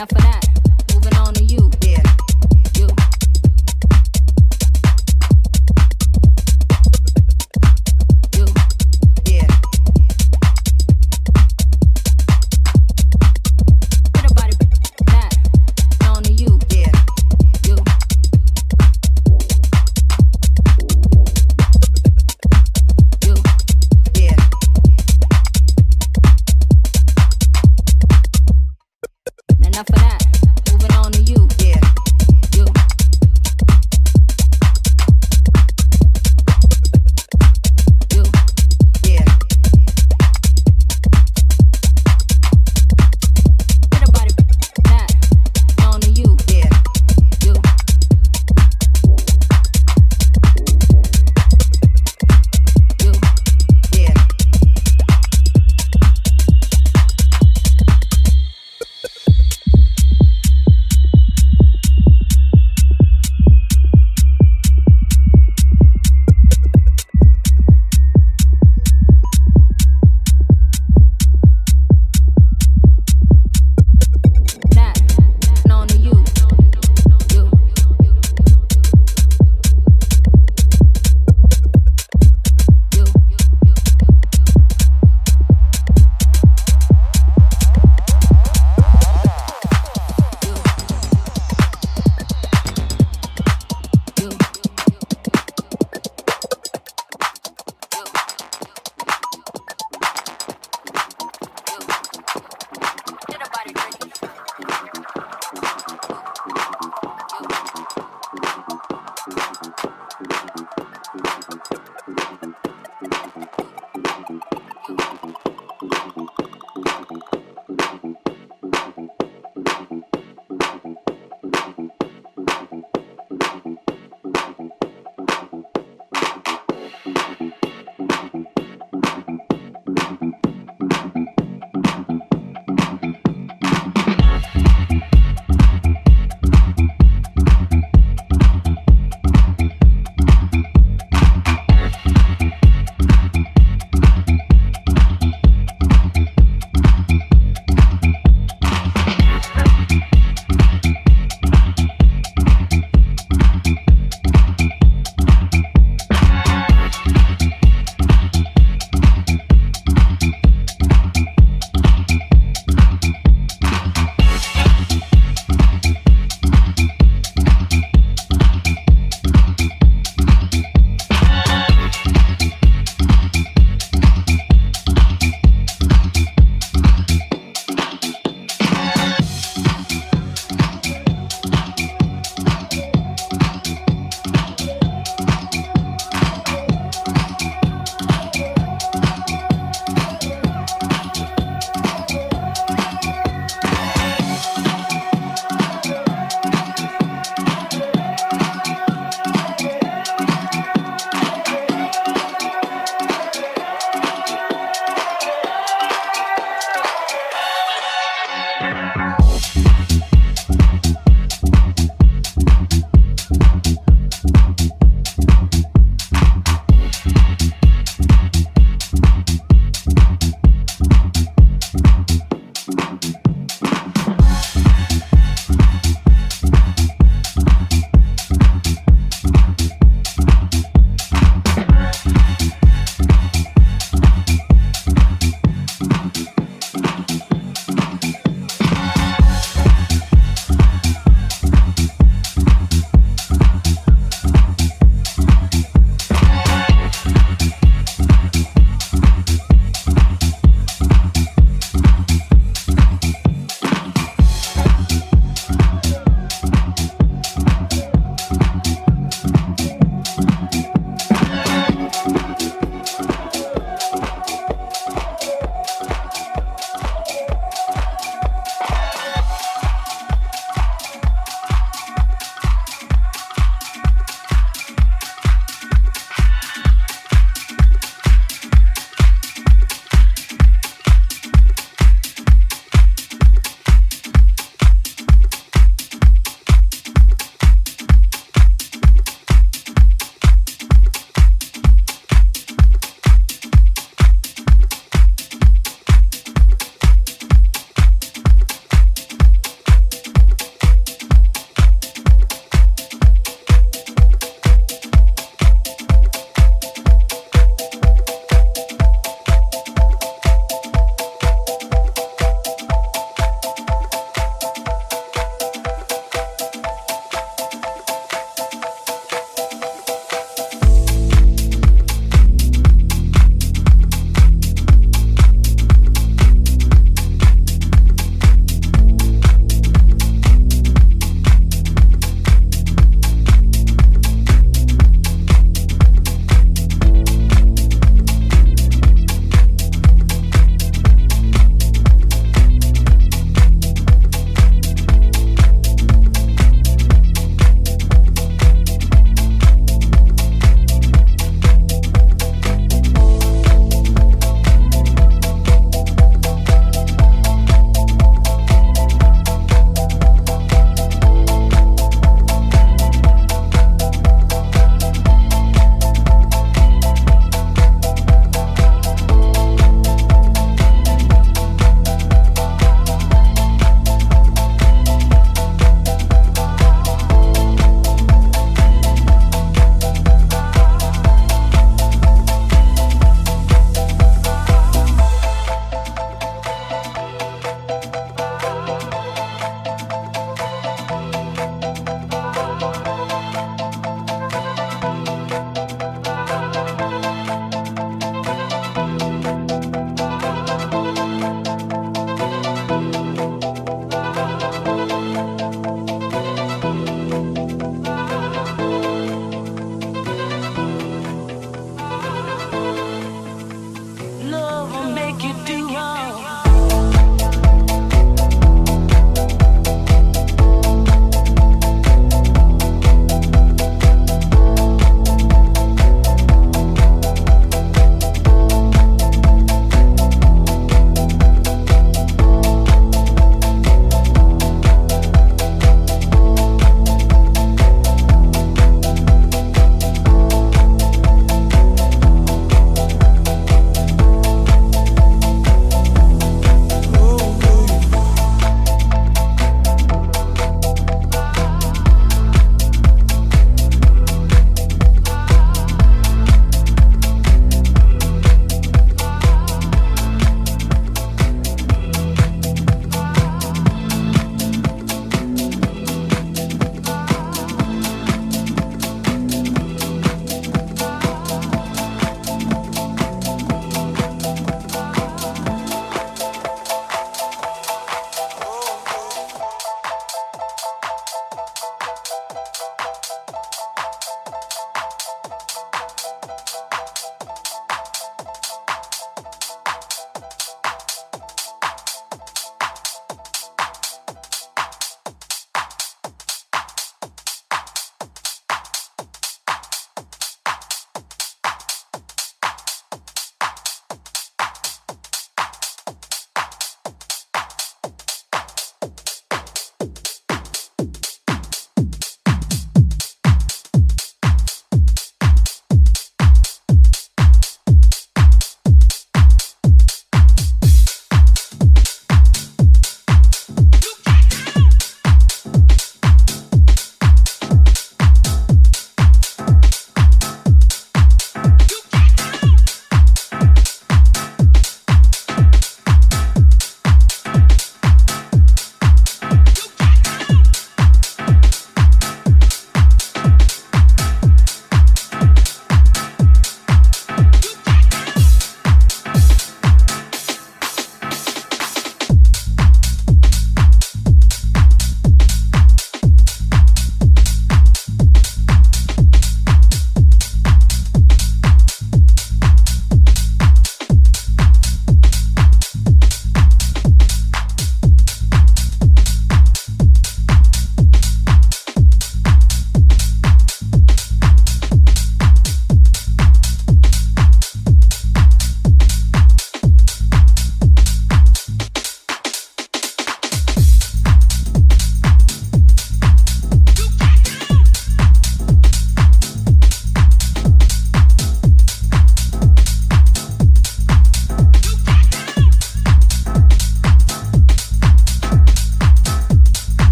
Enough of that.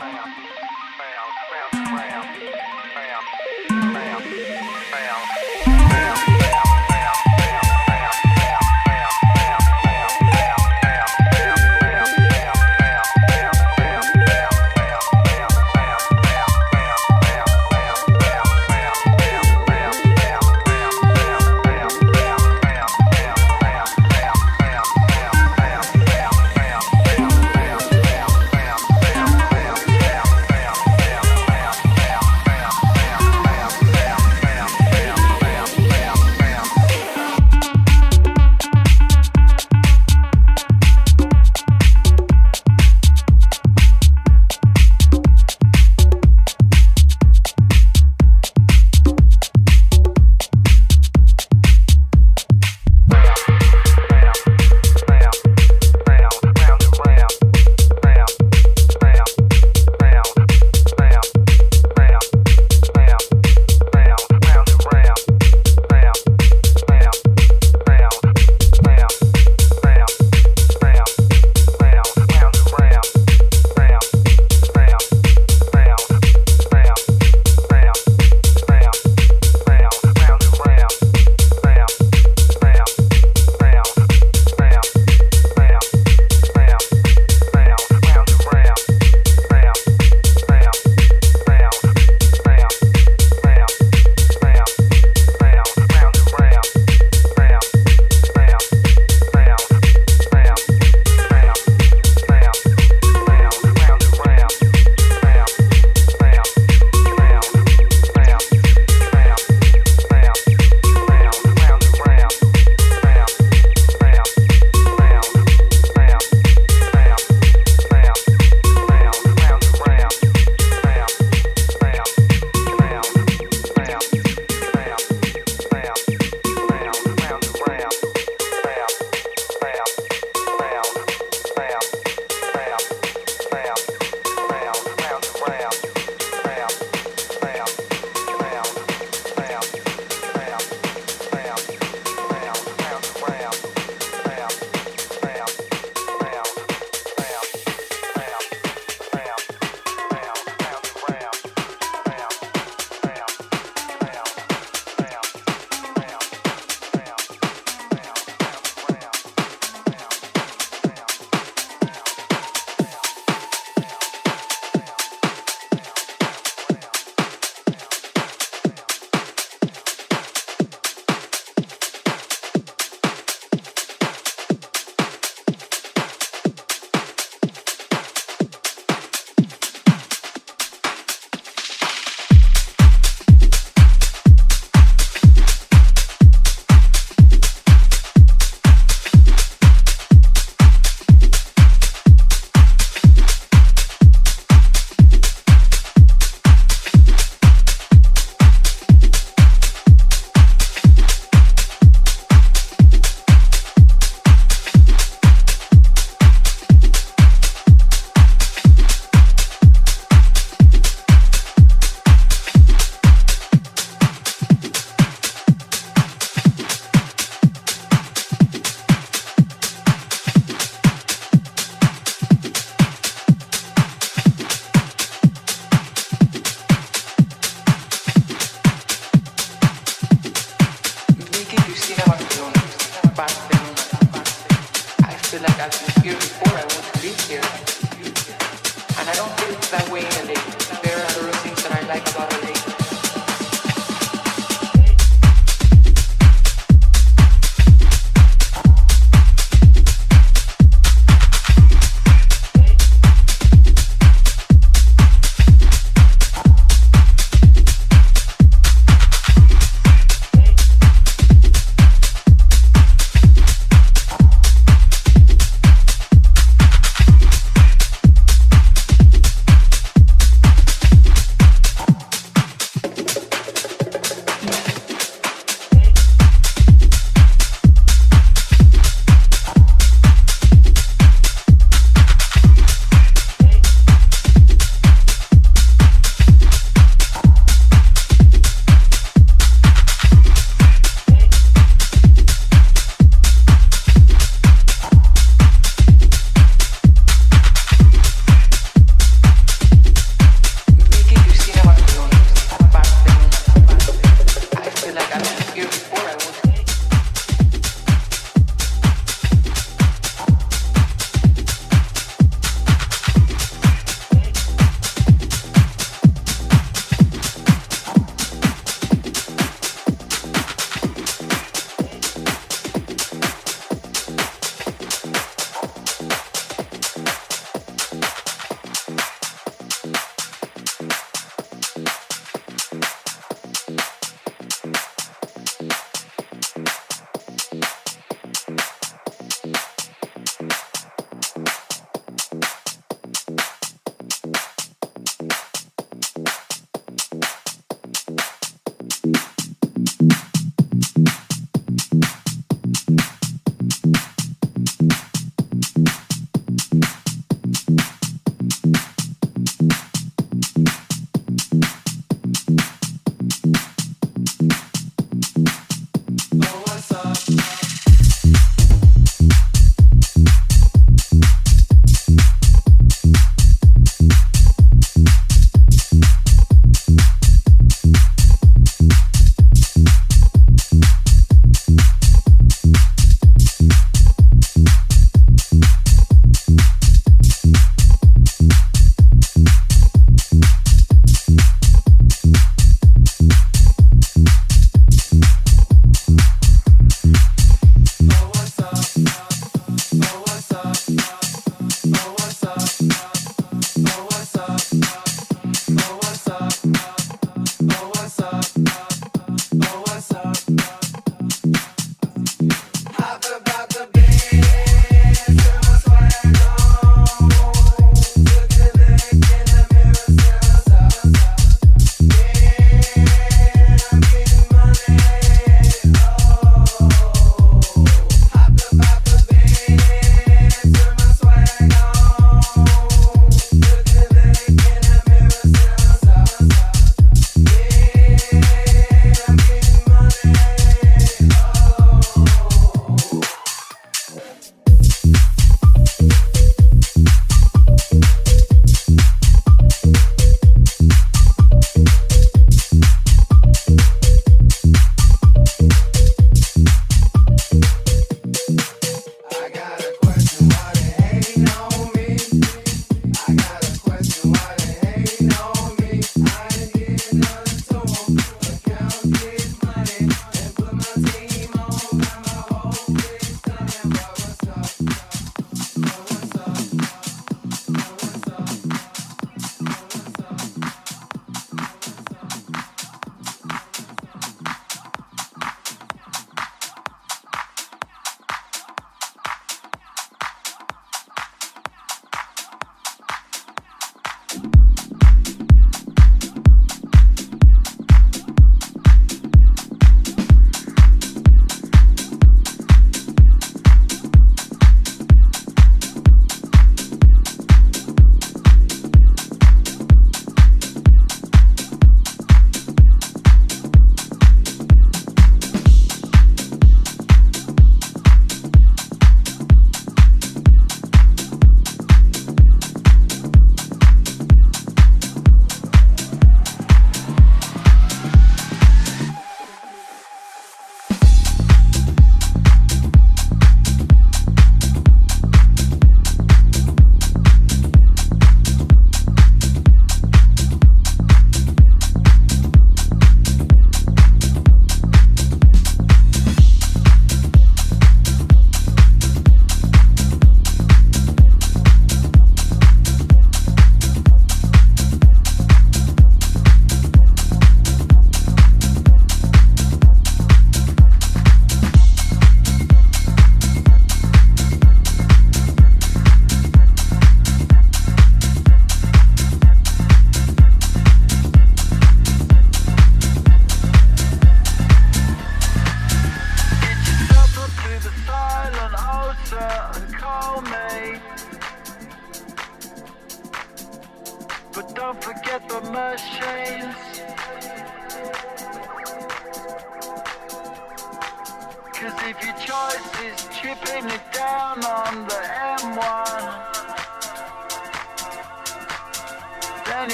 Bam.